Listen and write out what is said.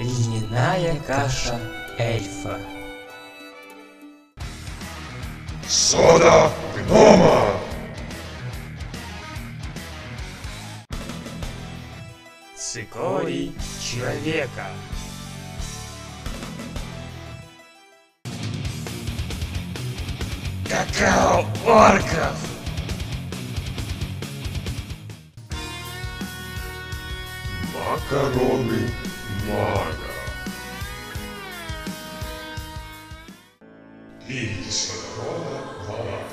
Льняная каша эльфа. Сода гнома! Цикорий человека. Какао орков. Макароны мага. Лилии с водорода в